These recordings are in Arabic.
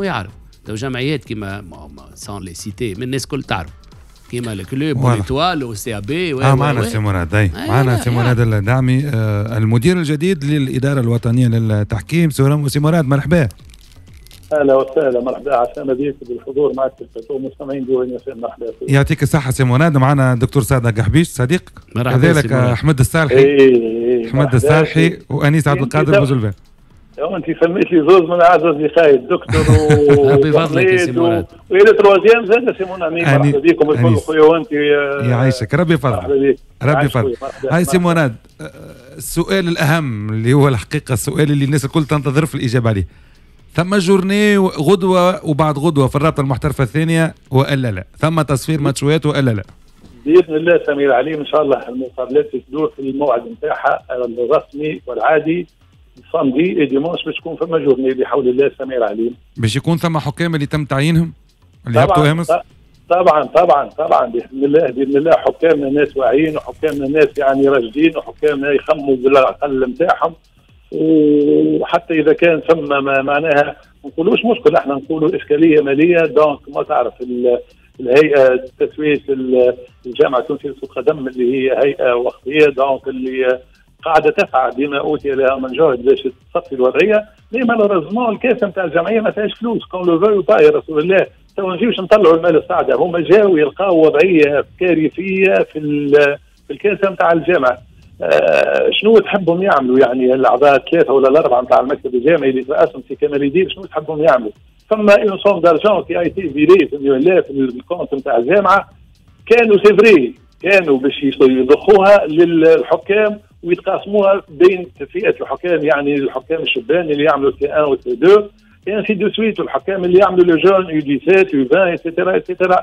ويعرف تو جمعيات كيما سان لي سيتي من الناس الكل تعرف. كيما الكلوب واضح. والإتوال والسي بي آه معنا سي مراد أي. معنا سي مراد الدعمي آه المدير الجديد للإدارة الوطنية للتحكيم سي مراد مرحبا. أهلا وسهلا مرحبا. عسانا بك بالحضور معك في الفتوى مستمعين مرحبا. فيك يعطيك الصحة سي مراد معنا الدكتور سعد قحبيش صديق. مرحبا كذلك سي مراد. أحمد الصالحي إيه أحمد الصالحي وأنيس عبد القادر بوزلفان أنت سميت لي زوز من اعز اصدقائي الدكتور و بفضلك يا سي مراد. وإلى troisième زاد سي أني- مرحبا بكم الكل. خويا وأنت يعيشك ربي مرحبا يفضل بك ربي عايش يفضل خويا، مرحبا. هاي سي. مراد السؤال الأهم اللي هو الحقيقة السؤال اللي الناس الكل تنتظر في الإجابة عليه ثم journée غدوة وبعد غدوة في الرابطة المحترفة الثانية وإلا لا ثم تصفير ماتشوات وإلا لا بإذن الله سمير عليم إن شاء الله المقابلات تدور في الموعد نتاعها الرسمي والعادي اي dimanche باش تكون فما journée بحول الله سمير عليم باش يكون ثم حكام اللي تم تعيينهم؟ اللي هبطوا امس طبعا طبعا طبعا بإذن الله بإذن الله حكامنا ناس واعيين وحكامنا ناس يعني راشدين وحكامنا يخموا بالعقل نتاعهم وحتى إذا كان ثم ما معناها ما نقولوش مشكل إحنا نقولوا إشكالية مالية. donc ما تعرف ال- الهيئة تسوية ال- الجامعة التونسية لكره القدم اللي هي هيئة وقتية. donc اللي قاعدة تسعى بما أوتي لها من جهد باش تصفي الوضعية mais malheureusement ال caisse نتاع الجمعية ما فيهاش فلوس؟ qu'on le veut pas يا رسول الله. تو نجيوش نطلعوا المال الصاعده هما جاوا يلقاو وضعية كارثية في في ال caisse نتاع الجامعة. آه شنو تحبهم يعملوا يعني الأعضاء الثلاثة ولا الأربعة نتاع المكتب الجامعي اللي ترأسهم في كمال الدين شنو تحبهم يعملوا؟ ثم une somme d'argent qui était virée في ال compte نتاع الجامعة. كانوا c'est vrai كانوا باش يضخوها للحكام ويتقاسموها بين فئة الحكام يعني الحكام الشبان اللي يعملوا C 1 و C 2 et ainsi de suite والحكام اللي يعملوا les jeunes U 17 U 20 et cetera et cetera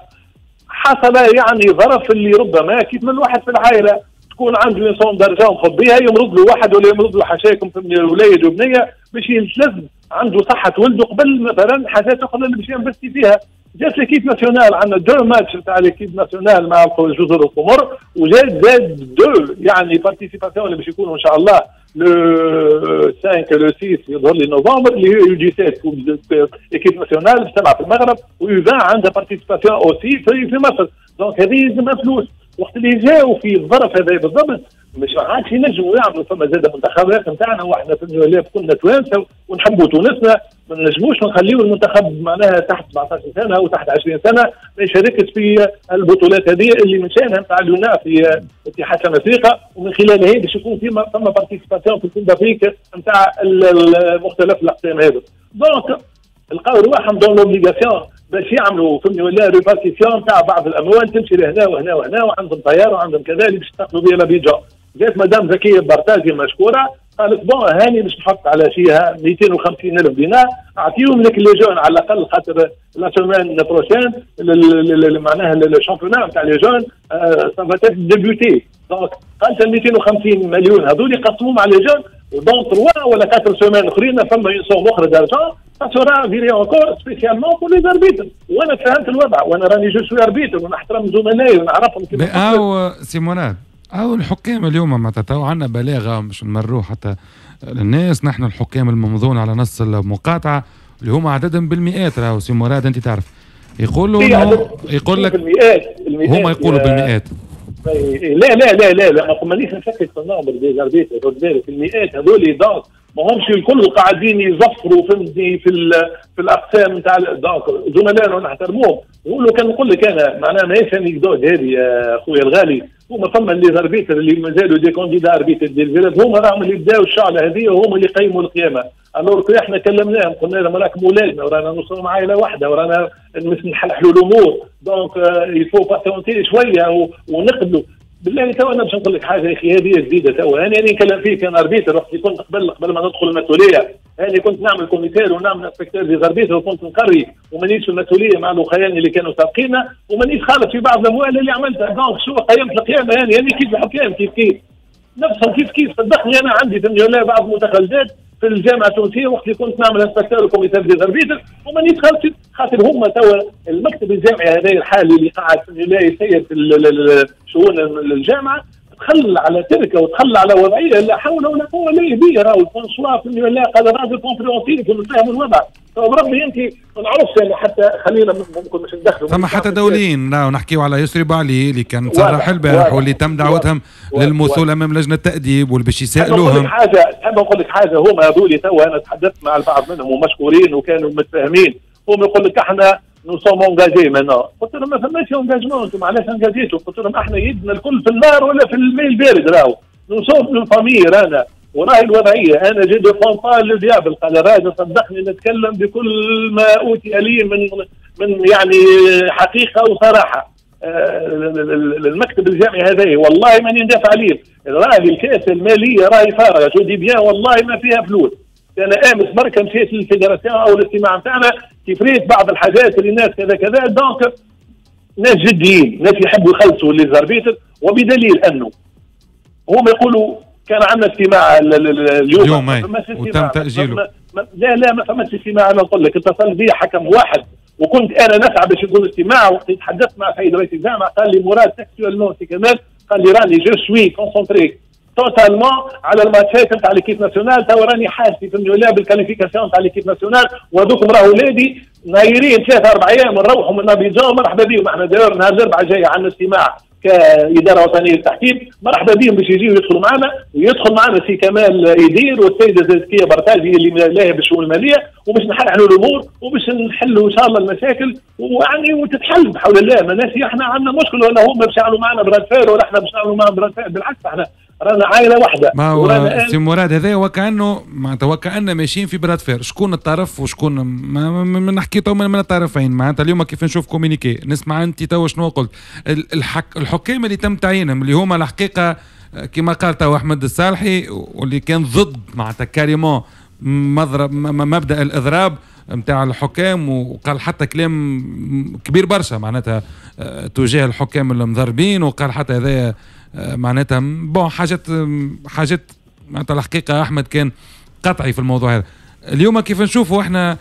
حصل يعني ظرف اللي ربما كيف من واحد في العائلة تكون عنده انسان درجة مخبيها يمرض له واحد ولا يمرض له حشاكم في الولاد وبنية باش يتلذ عنده صحة ولده قبل مثلا حاجات أخرى اللي باش ي investi فيها. جات l'équipe nationale عندنا deux matchs نتاع l'équipe nationale مع جزر القمر وجات زاد deux يعني participations اللي باش يكونوا إن شاء الله le 5 le 6 يظهر لي نوفمبر اللي هي U 17 équipe nationale تلعب في المغرب و U 20 عندها participation aussi في مصر. donc هذه يلزمها فلوس. وقت اللي جاوا في الظرف هذا بالضبط مش عادش ينجموا يعملوا فما زاد منتخبات نتاعنا وإحنا في الولايات كنا توانسه ونحبوا تونسنا ما نجموش نخليو المنتخب معناها تحت 17 سنة وتحت 20 سنة ما يشاركش في البطولات هذه اللي من شأنها نتاع اليونا في اتحاد شمال افريقيا ومن خلالها باش يكون فيما ثم participation في ال coupe افريقيا نتاع مختلف الأقسام هذا donc لقاو رواحهم dans l'obligation باش يعملوا فهمني ولا répartition تاع بعض الأموال تمشي لهنا وهنا وهنا وعندهم طيارة وعندهم كذا اللي باش يستقبلوا بها لابيجان جات مدام زكية برتاجي مشكورة قالت bon هاني باش نحط على شيها 250 ألف دينار أعطيهم لك les jeunes على الأقل خاطر la semaine prochaine معناها ال championnat نتاع les jeunes ça va débuter donc قالت ال 250 مليون هذول يقسموهم على les jeunes dans 3 ولا 4 semaines أخرين فما une somme أخرى d'argent sera virée encore spécialement pour les arbitres وأنا فهمت الوضع وأنا راني je suis arbitre ونحترم زملائي ونعرفهم كيف أو سيمونات. أو الحكام اليوم معناتها تو عندنا بلاغة مش نمروه حتى للناس. نحن الحكام الممضون على نص المقاطعة. اللي هم عددهم بالمئات راهو. سي مراد أنت تعرف. يقولوا يقول لك بالمئات المئات هم يقولوا بالمئات. لا لا لا لا لا. ما مانيش نفكر في النمبر دي زربيت بالك المئات. هذول دونك ما همش الكل قاعدين يزفروا فهمتني في في الأقسام نتاع دونك زملائنا نحترموهم. نقول كان نقول لك أنا معناها ماهيش anecdote هذه يا خويا الغالي. هما فما les arbitres اللي مازالوا des candidats arbitres ديال البلاد هما راهم اللي بداوا الشعلة هذه وهما اللي قيموا القيامه alors إحنا كلمناهم قلنا لهم راكم ولادنا ورانا نوصلوا عائله واحدة ورانا نحلوا الأمور. donc il faut patienter شوية ونقبلوا. بالله تو أنا باش نقول لك حاجة يا أخي هذه جديدة تو. أنا راني نكلم فيه كان arbitre وقت كنت قبل قبل ما ندخل المسؤولية. أنا كنت نعمل commissaire ونعمل inspecteur des arbitres وكنت نقري. ومانيش المسؤولية مع الاخوان اللي كانوا سابقينا. ومانيش خالف في بعض الأموال اللي عملتها. دونك شو قيمت القيامة يعني؟ يعني كيف الحكام كيف كيف؟ نفسهم كيف كيف صدقني أنا عندي في بعض المتخلفات في الجامعة التونسيه وقت اللي كنت نعمل انسبكتور وكوميتير دي زربيتر ومانيش خالف خاطر هما توا المكتب الجامعي هذا الحالي اللي قاعد لا يسير في شؤون الجامعة تخل على تركه وتخل على وضعية لا حول ولا قوة الا بالله راهو فرانسوا في لا قال راجل كونفرونسيف ونفهم الوضع بربي أنت ما نعرفش يعني حتى خلينا ممكن مش ندخلوا. ثم حتى دوليين راهو نحكيو على يسري بعلي اللي كان صرح البارح واللي تم دعوتهم للمثول أمام لجنة التأديب واللي باش يسألوهم. حاجة احب نقول لك حاجة؟ هما هذول توا أنا تحدثت مع البعض منهم ومشكورين وكانوا متفاهمين. هم يقول لك إحنا nous sommes engagés مانا قلت لهم ما فماش engagement أنتم علاش engagé يتوا قلت لهم إحنا يدنا الكل في النار ولا في الماء البارد راهو. nous sommes même famille رانا. وراهي الوضعية. أنا je défends pas le diable قال راجل صدقني نتكلم بكل ما أوتي لي من من يعني حقيقة وصراحة. آه، المكتب الجامعي هذا والله ماني ندافع عليه. راهي ال caisse المالية راهي فارغة. je dis bien والله ما فيها فلوس. أنا آمس بركه مشيت لل fédération أو الاجتماع نتاعنا كيف ريت بعض الحاجات اللي الناس كذا كذا. donc ناس جديين ناس يحبوا يخلصوا les arbitres وبدليل أنه هم يقولوا كان عندنا اجتماع اليوم. اليوم وتم تأجيله. لا لا ما فماش اجتماع أنا نقول لك اتصل بي حكم واحد وكنت أنا نسعى باش يكون اجتماع وقت تحدثت مع سيد رئيس الجامعة قال لي مراد textuellement سي كمال قال لي راني je suis concentré totalement على الماتشات نتاع l'équipe nationale. تو راني حاسي في la بال qualification نتاع l'équipe nationale. وهذوكم راهو ولادي نايرين ثلاثة أربع أيام نروحوا من ابيجان مرحبا بهم إحنا داير نهار الأربعاء جاي عندنا اجتماع كإدارة وطنية للتحكيم. مرحبا بهم باش يجيو يدخلوا معنا. ويدخل معنا سي كمال ايدير والسيدة زكيه برتاجي اللي لاهيه بالشؤون المالية. وباش نحلوا الأمور وباش نحلوا إن شاء الله المشاكل. ويعني وتتحل بحول الله. ما ناس إحنا عندنا مشكله ولا هم باش يعملوا معنا bras de fer ولا إحنا باش نعملوا معنا bras de fer بالعكس إحنا رانا عائلة واحدة. ما هو سي مراد هذا وكانه معناتها وكاننا ماشيين في bras de fer شكون الطرف وشكون ما, ما نحكي تو من الطرفين. معناتها اليوم كيف نشوف communiqué. نسمع أنت تو شنو قلت. الحك الحكام اللي تم تعيينهم اللي هما الحقيقة كما قال تو أحمد الصالحي واللي كان ضد معناتها carrément ضد مبدأ الإضراب نتاع الحكام وقال حتى كلام كبير برشا معناتها آه، تجاه الحكام المضربين وقال حتى هذا آه، معناتها bon حاجات حاجات معناتها الحقيقة أحمد كان قطعي في الموضوع هذا. اليوم كيف نشوفوا إحنا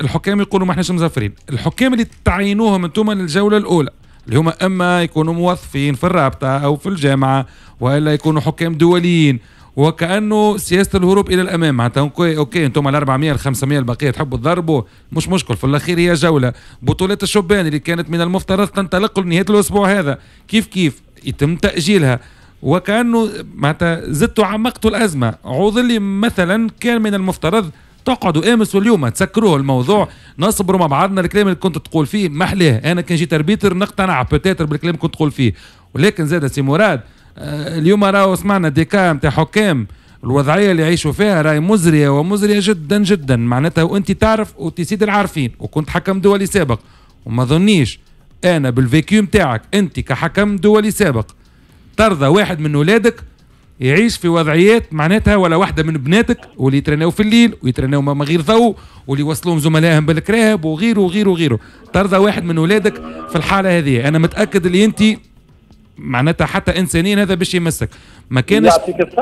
الحكام يقولوا ما إحناش مصفرين الحكام اللي تعينوهم أنتم للجوله الأولى اللي هم أما يكونوا موظفين في الرابطة أو في الجامعة وإلا يكونوا حكام دوليين وكأنه سياسة الهروب إلى الأمام. معناتها OK OK أنتم ال 400 ال 500 البقية تحبوا تضربوا مش مشكل في الأخير هي جولة. بطولات الشبان اللي كانت من المفترض تنطلق لنهاية الأسبوع هذا. كيف كيف؟ يتم تأجيلها. وكأنه معناتها زدتوا عمقتوا الأزمة. عوض اللي مثلا كان من المفترض تقعدوا امس واليوم تسكروه الموضوع. نصبروا مع بعضنا الكلام اللي كنت تقول فيه. محلاه أنا كان جيت arbitre نقتنع peut-être بالكلام اللي كنت تقول فيه. ولكن زاد سي مراد آه، اليوم راهو سمعنا des cas نتاع حكام. الوضعية اللي يعيشوا فيها راهي مزرية ومزرية جدا جدا. معناتها وأنت تعرف وانت سيد العارفين. وكنت حكم دولي سابق. وما ظنيش أنا بال vécu نتاعك أنت كحكم دولي سابق ترضى واحد من ولادك يعيش في وضعيات معناتها ولا واحدة من بناتك واللي يترناو في الليل ويترناو ما غير ضوء واللي يوصلوهم زملائهم بالكراهب وغيره وغيره وغيره. ترضى واحد من ولادك في الحالة هذه. أنا متأكد اللي أنت معناتها حتى انسانيا هذا باش يمسك. ما كانش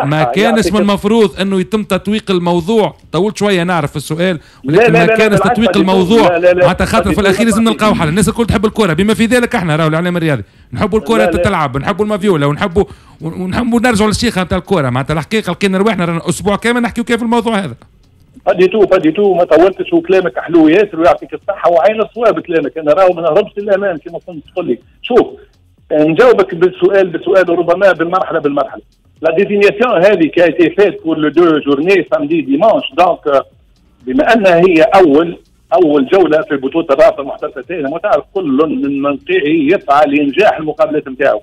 ما كانش من المفروض إنه يتم تطويق الموضوع. طولت شوية نعرف السؤال ولكن ما كانش تطويق الموضوع. معناتها خاطر في الأخير لازم نلقاو حل الناس الكل تحب الكره بما في ذلك إحنا راهو الاعلام الرياضي. نحبوا الكره تلعب نحبوا المافيولا ونحبوا ونحبوا نرجعوا للشيخه نتاع الكره معناتها الحقيقة لقينا رواحنا أسبوع كامل نحكيو كيف الموضوع هذا. فدي تو فدي تو. ما طولتش وكلامك حلو ياسر ويعطيك الصحة وعين الصواب كلامك. أنا راهو ما نهربش للامام كما كنت تقول لي. شوف نجاوبك بالسؤال بسؤال ربما بالمرحله بالمرحلة. la désignation هذه qui était faite pour les deux journées samedi dimanche donc بما أنها هي اول أول جولة في بطولة الرابطه المحترفتين وتعرف كل من موقعه يسعى لانجاح المقابلات نتاعو.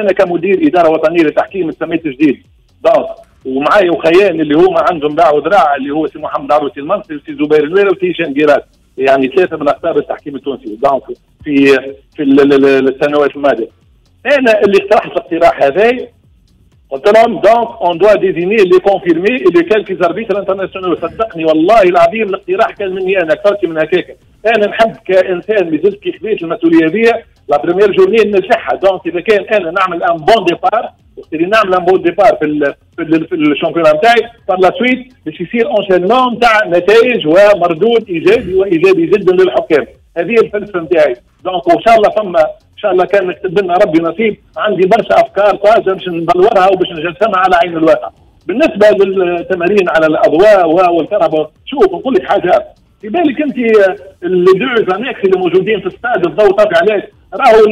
أنا كمدير إدارة وطنية للتحكيم سميت جديد donc ومعايا وخيان اللي هما عندهم باع وذراع اللي هو سي محمد عروسي المنصري وسي زبير الويرة وسي هشام جيرات. يعني ثلاثة من اقطاب التحكيم التونسي. donc في في السنوات الماضية. أنا اللي اقترحت الاقتراح هذا قلت لهم donc on doit désigner les confirmés les quelques arbitres internationaux صدقني والله العظيم الاقتراح كان مني أنا أكثر من هكاك. أنا نحب كإنسان مازلت كي خذيت المسؤوليه هذه la première journée ننجحها donc إذا كان أنا نعمل un bon départ اللي نعمل un bon départ في ال في, ال في ال championnat نتاعي par la suite باش يصير enchaînement نتاع نتائج ومردود إيجابي وإيجابي جدا للحكام. هذه الفلسفة نتاعي donc وان شاء الله فما إن شاء الله كان مكتب لنا ربي نصيب عندي برشا أفكار طازة باش ندورها وباش نجسمها على عين الواقع. بالنسبة للتمارين على الأضواء والكهرباء شوف نقول لك حاجة. في بالك أنت les deux annexes اللي موجودين في الاستاد الضوء طافي عليه راهو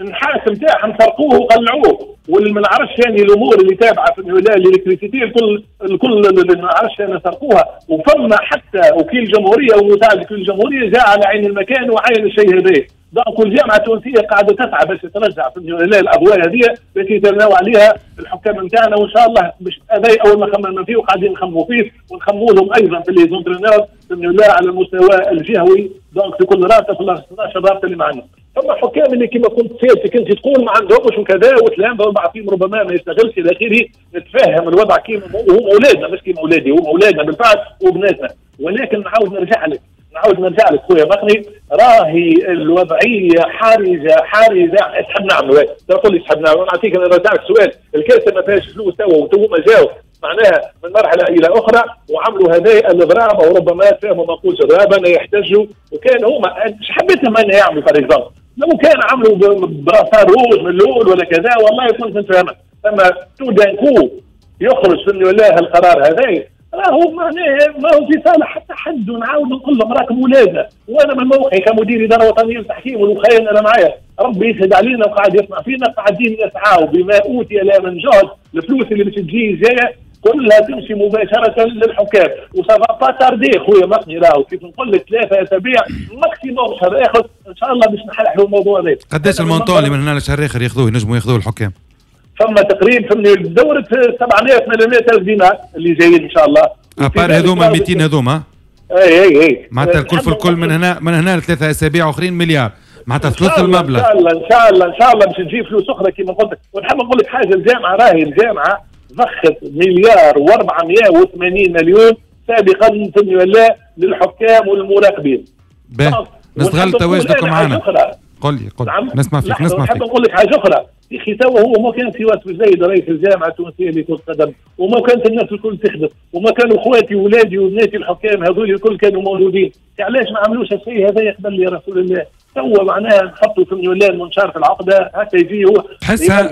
النحاس نتاعهم سرقوه وقلعوه. واللي ما نعرفش يعني الأمور اللي تابعة في ال électricité الكل الكل اللي ما نعرفش يعني سرقوها. وفما حتى وكيل جمهورية ومساعد وكيل جمهورية جاء على عين المكان وعين الشيء هذا. donc الجامعة التونسيه قاعدة تسعى باش ترجع في الأضواء هذه التي يتناول عليها الحكام نتاعنا وإن شاء الله باش هذا أول ما خممنا فيه وقاعدين نخموا فيه ونخموا لهم أيضا في les entraîneurs على المستوى الجهوي. donc في كل رابطة في 12 رابطة اللي معنا. ثم حكام اللي كما كنت سيادتك انت تقول ما عندهمش وكذا وكلام بعضهم ربما ما يستغلش إلى آخره. نتفهم الوضع كيما وهم أولادنا مش كيما أولادي هم أولادنا بالفعل وبناتنا. ولكن نعاود نرجع لك. نعاود نرجع لك خويا مقني راهي الوضعية حارجه حارجة. تحب نعملوا تقول لي تحب نعملوا نعطيك نرجع سؤال. الكارثه ما فيهاش فلوس توا وتو ما جاوا معناها من مرحلة إلى أخرى وعملوا هذا الإضراب أو ربما فهموا ما نقولش اضرابا يحتجوا وكان هما حبيتهم ان يعملوا فار لو كان عملوا روج من الأول ولا كذا والله كنت نفهمها أما تو دانكو يخرج في ولا القرار هذا راهو معناه ما هو في صالح حتى حد ونعاود نقول لهم راكم ولادنا وأنا من موقعي كمدير إدارة وطنية للتحكيم والمخيم أنا معايا. ربي يسعد علينا وقاعد يسمع فينا قاعدين نسعاو بما أوتي لا من جهد. الفلوس اللي باش تجي جاية كلها تمشي مباشرة للحكام. و ça va pas tarder خويا مقني راهو. كيف نقول لك ثلاثة أسابيع maximum شهر آخر. إن شاء الله باش نحلحلوا الموضوع هذا. قداش ال montant اللي من هنا لشهر آخر ياخذوه ينجموا ياخذوه الحكام؟ ثم تقريبا فهمني دوره 700 800 ألف دينار اللي جايين إن شاء الله. à part هذوما 200 هذوما. اي اي اي معناتها الكل في الكل من هنا من هنا لثلاثة أسابيع آخرين مليار. معناتها ثلث المبلغ إن شاء الله إن شاء الله إن شاء الله باش نجيب فلوس أخرى كما قلت لك. ونحب نقول لك حاجة الجامعة راهي الجامعة ضخت مليار و480 مليون سابقا ولا للحكام والمراقبين. باهي نستغل تواجدكم معنا. قل لي قل نعم. نسمع فيك نسمع فيك. نقول لك حاجة أخرى. توا هو ما كان سوى زايد رئيس الجامعة التونسية لكره القدم وما كانت الناس الكل تخدم وما كانوا اخواتي واولادي وبناتي الحكام هذول الكل كانوا موجودين. علاش ما عملوش الشيء هذا يقبل يا رسول الله؟ توا معناها نحطوا في المنشار المنشار في العقده هكا يجي هو. تحسها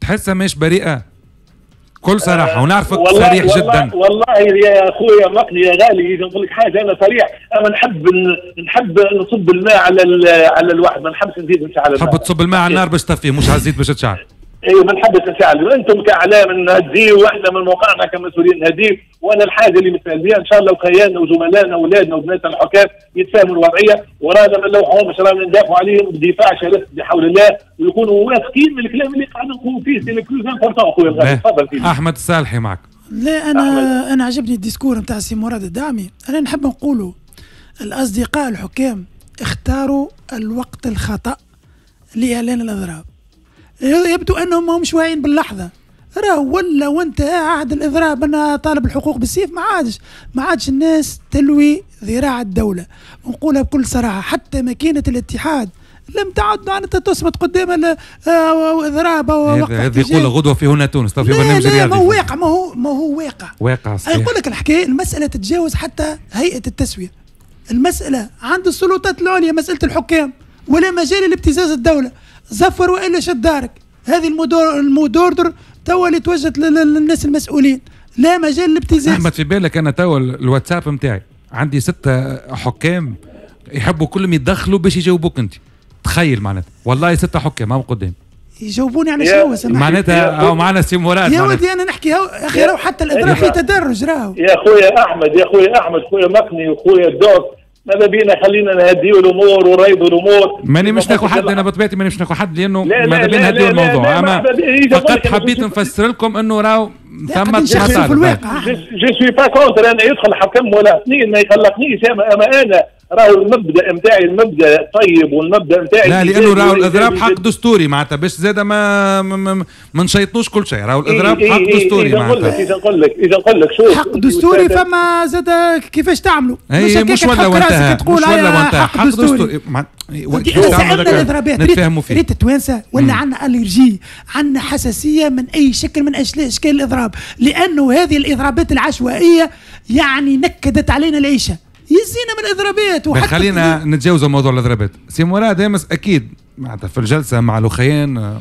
تحسها مش بريئة. كل صراحة ونعرفك صريح والله جدا. والله يا أخويا مقني يا غالي نقول لك حاجة أنا صريح. أنا نحب نحب نصب الماء على على الواحد ما نحبش نزيد نشعل تحب تصب الماء على النار باش تطفيه مش على الزيت باش تشعل أيوه ما نحبش نشعل وأنتم كأعلام نهديه وإحنا من موقعنا كمسؤولين نهديه وأنا الحاجة اللي بها إن شاء الله وخيالنا وزملائنا وأولادنا وبناتنا الحكام يتفاهموا الوضعية. ورانا ما نلوحوهمش رانا ندافعوا عليهم بدفاع شرس بحول الله. ويكونوا واثقين من الكلام اللي قاعد نقول فيه c'est quelque chose important اخويا الغالي. تفضل فيه أحمد الصالحي معك. لا أنا أحمد. أنا عجبني ال discours نتاع سي مراد الدعمي. أنا نحب نقولوا الأصدقاء الحكام اختاروا الوقت الخطأ لإعلان الأضراب. يبدو أنهم ما همش واعيين باللحظة. راه ولى وانتهى عهد الإضراب أنا طالب الحقوق بالسيف ما عادش ما عادش الناس تلوي ذراع الدولة. نقولها بكل صراحة حتى ماكينة الاتحاد لم تعد معناتها تصمت قدام الاضراب هذا يقول غدوة في هنا تونس في برنامج رياضي. ما هو واقع ما هو ما هو واقع. واقع صحيح. يقول لك الحكاية المسألة تتجاوز حتى هيئة التسوية. المسألة عند السلطات العليا مسألة الحكام ولا مجال لابتزاز الدولة. زفر وإلا شد دارك. هذه المدور المودوردر توا اللي توجهت للناس المسؤولين. لا مجال للابتزاز. أحمد في بالك أنا توا الواتساب نتاعي عندي ستة حكام يحبوا كلهم يتدخلوا باش يجاوبوك أنت. تخيل معناتها. والله ستة حكام هم قدام. يجاوبوني على شنو سمحت معناتها أو معنا سي مراد يا ودي أنا نحكي يا أخي راهو حتى الاضراب في تدرج راهو. يا خويا أحمد يا خويا أحمد خويا مقني وخويا الدوق ماذا بينا؟ خلينا نهديو الأمور ونريضوا الأمور. ماني مش ناخذ حد أنا بطبيعتي ماني مش ناخذ حد لأنه ماذا بينا نهديو الموضوع؟ أما فقط حبيت نفسر لكم إنه راهو ثم مطالب je suis pas contre أنا يدخل حكم ولا. اثنين ما يخلقنيش. اما أنا راهو المبدأ نتاعي المبدأ طيب والمبدأ نتاعي لا لأنه راهو الإضراب حق دستوري معناتها. باش زاد ما ما نشيطوش كل شيء. راهو الإضراب حق دستوري معناتها. إذا نقول لك إذا نقول لك شوف. حق دستوري فما زاد كيفاش تعملوا؟ اي مش ولا وانتهى. مش ولا وانتهى. حق دستوري. نتفاهموا فيه. ريت التوانسه ولا عندنا الرجي عندنا حساسية من أي شكل من إشكال الإضراب. لأنه هذه الإضرابات العشوائية يعني نكدت علينا العيشة. يزينا من الإضرابات وحتى خلينا نتجاوزوا موضوع الإضرابات. سي مراد امس أكيد معناتها في الجلسة مع الاخيان